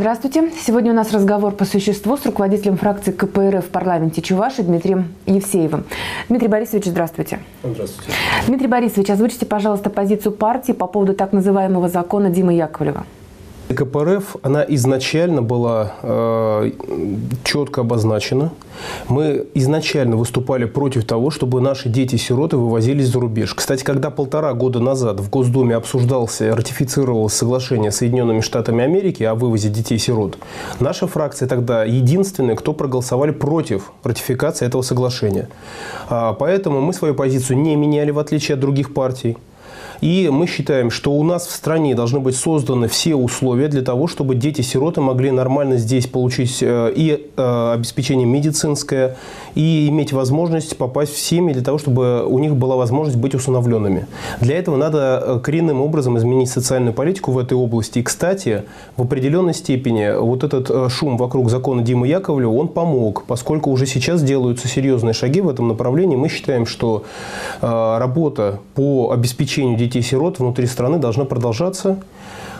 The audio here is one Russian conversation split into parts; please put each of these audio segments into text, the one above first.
Здравствуйте. Сегодня у нас разговор по существу с руководителем фракции КПРФ в парламенте Чуваши Дмитрием Евсеевым. Дмитрий Борисович, здравствуйте. Здравствуйте. Дмитрий Борисович, озвучите, пожалуйста, позицию партии по поводу так называемого закона Димы Яковлева. КПРФ, она изначально была э, четко обозначена. Мы изначально выступали против того, чтобы наши дети-сироты вывозились за рубеж. Кстати, когда полтора года назад в Госдуме обсуждался, ратифицировалось соглашение с Соединенными Штатами Америки о вывозе детей-сирот, наша фракция тогда единственная, кто проголосовали против ратификации этого соглашения. А, поэтому мы свою позицию не меняли, в отличие от других партий. И мы считаем, что у нас в стране должны быть созданы все условия для того, чтобы дети-сироты могли нормально здесь получить э, и э, обеспечение медицинское, и иметь возможность попасть в семьи для того, чтобы у них была возможность быть усыновленными. Для этого надо э, коренным образом изменить социальную политику в этой области. И, кстати, в определенной степени вот этот шум вокруг закона Димы Яковлева, он помог, поскольку уже сейчас делаются серьезные шаги в этом направлении. Мы считаем, что работа по обеспечению детей детей-сирот внутри страны должна продолжаться.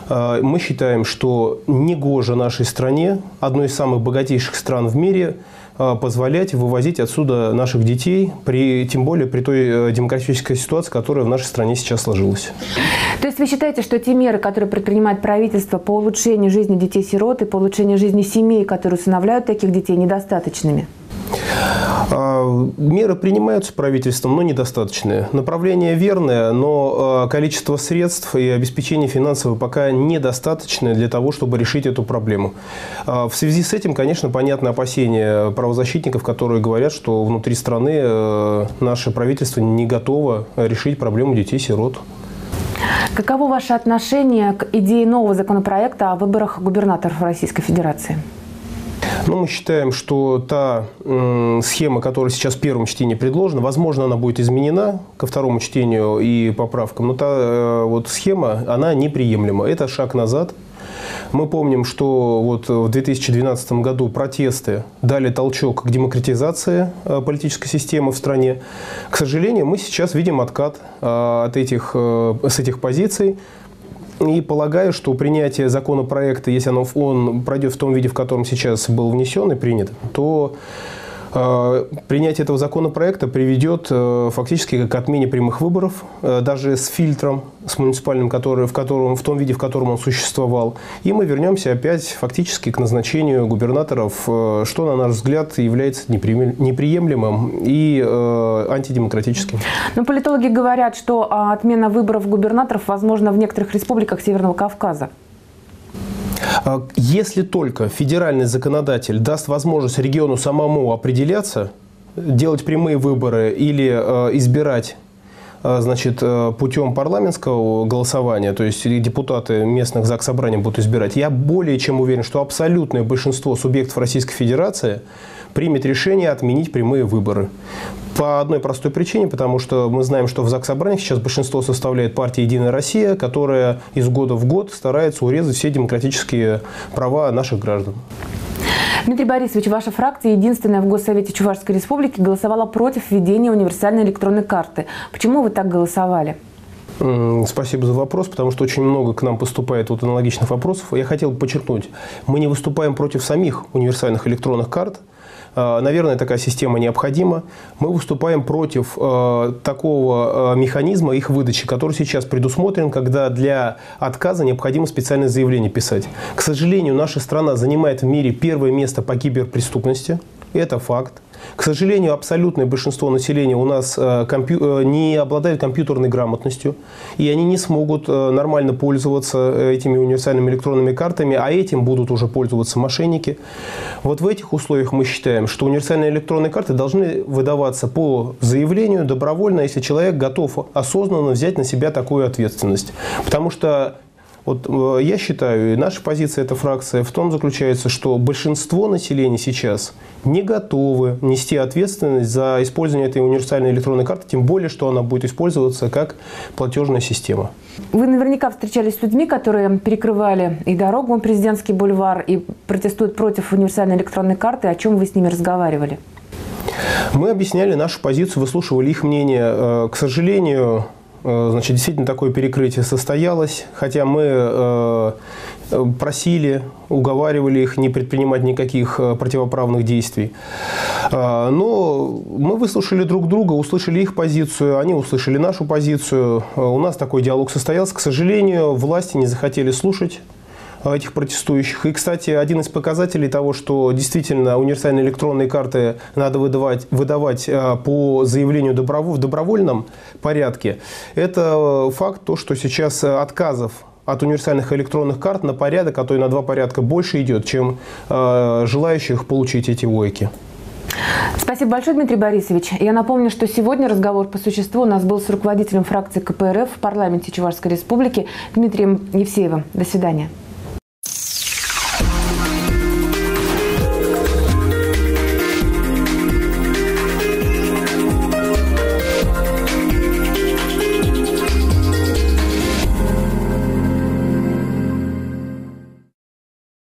А, мы считаем, что негоже нашей стране, одной из самых богатейших стран в мире, а, позволять вывозить отсюда наших детей, при, тем более при той э, демократической ситуации, которая в нашей стране сейчас сложилась. То есть вы считаете, что те меры, которые предпринимает правительство по улучшению жизни детей-сирот и по улучшению жизни семей, которые усыновляют таких детей, недостаточными? А, меры принимаются правительством, но недостаточные. Направление верное, но а, количество средств и обеспечение финансового пока недостаточное для того, чтобы решить эту проблему. А, в связи с этим, конечно, понятны опасения правозащитников, которые говорят, что внутри страны э, наше правительство не готово решить проблему детей-сирот. Каково ваше отношение к идее нового законопроекта о выборах губернаторов Российской Федерации? Ну, мы считаем, что та схема, которая сейчас в первом чтении предложена, возможно, она будет изменена ко второму чтению и поправкам, но та э, вот схема, она неприемлема. Это шаг назад. Мы помним, что вот в 2012 году протесты дали толчок к демократизации э, политической системы в стране. К сожалению, мы сейчас видим откат э, от этих, с этих позиций. И полагаю, что принятие законопроекта, если оно, он пройдет в том виде, в котором сейчас был внесен и принят, то принятие этого законопроекта приведет э, фактически к отмене прямых выборов, э, даже с фильтром, с муниципальным, который, в, котором, в том виде, в котором он существовал. И мы вернемся опять фактически к назначению губернаторов, что, на наш взгляд, является неприемлемым и антидемократическим. Но политологи говорят, что а, отмена выборов губернаторов возможна в некоторых республиках Северного Кавказа. А, если только федеральный законодатель даст возможность региону самому определяться, делать прямые выборы или э, избирать значит, э, путем парламентского голосования, то есть депутаты местных ЗАГС собраний будут избирать, я более чем уверен, что абсолютное большинство субъектов Российской Федерации примет решение отменить прямые выборы. По одной простой причине, потому что мы знаем, что в ЗАГС Собраниях сейчас большинство составляет партия «Единая Россия», которая из года в год старается урезать все демократические права наших граждан. Дмитрий Борисович, ваша фракция, единственная в Госсовете Чувашской Республики, голосовала против введения универсальной электронной карты. Почему вы так голосовали? Спасибо за вопрос, потому что очень много к нам поступает вот аналогичных вопросов. Я хотел подчеркнуть, мы не выступаем против самих универсальных электронных карт, наверное, такая система необходима. Мы выступаем против э, такого э, механизма их выдачи, который сейчас предусмотрен, когда для отказа необходимо специальное заявление писать. К сожалению, наша страна занимает в мире первое место по киберпреступности. Это факт. К сожалению, абсолютное большинство населения у нас э. Э, не обладает компьютерной грамотностью, и они не смогут э, нормально пользоваться этими универсальными электронными картами, а этим будут уже пользоваться мошенники. Вот в этих условиях мы считаем, что универсальные электронные карты должны выдаваться по заявлению добровольно, если человек готов осознанно взять на себя такую ответственность. Потому что вот э, я считаю, и наша позиция, эта фракция, в том заключается, что большинство населения сейчас не готовы нести ответственность за использование этой универсальной электронной карты, тем более, что она будет использоваться как платежная система. Вы наверняка встречались с людьми, которые перекрывали и дорогу, президентский бульвар, и протестуют против универсальной электронной карты. О чем вы с ними разговаривали? Мы объясняли нашу позицию, выслушивали их мнение. Э, к сожалению, значит, действительно такое перекрытие состоялось, хотя мы э, э, просили, уговаривали их не предпринимать никаких э, противоправных действий. Но мы выслушали друг друга, услышали их позицию, они услышали нашу позицию. У нас такой диалог состоялся. К сожалению, власти не захотели слушать этих протестующих. И, кстати, один из показателей того, что действительно универсальные электронные карты надо выдавать, выдавать э, по заявлению доброво, в добровольном порядке, это факт то, что сейчас отказов от универсальных электронных карт на порядок, а то и на два порядка больше идет, чем э, желающих получить эти войки. Спасибо большое, Дмитрий Борисович. Я напомню, что сегодня разговор по существу у нас был с руководителем фракции КПРФ в парламенте Чувашской Республики Дмитрием Евсеевым. До свидания.